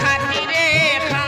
খাতিরে খা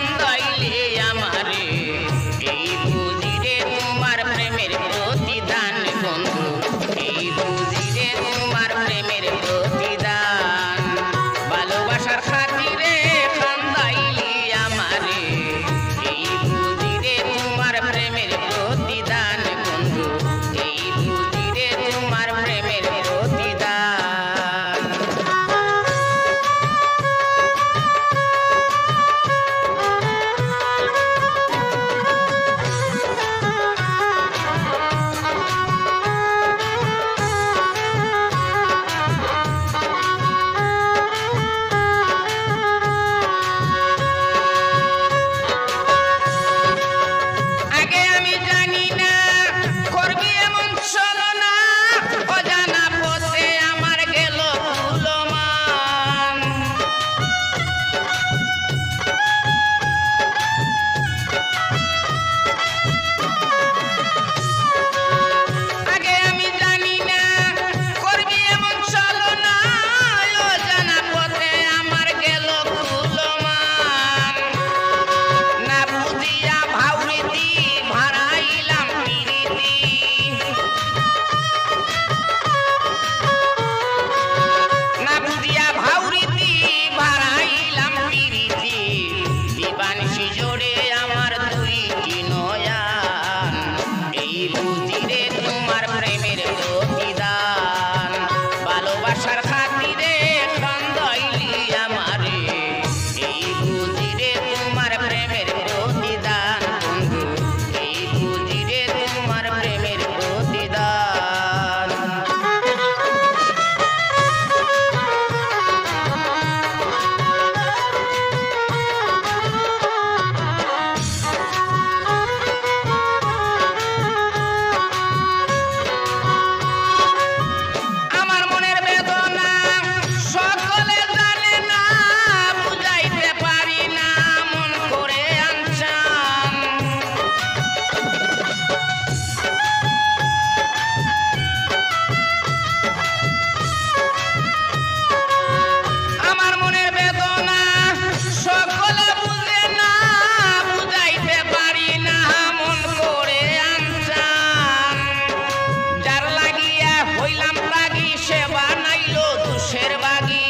ಪರವಾಗಿ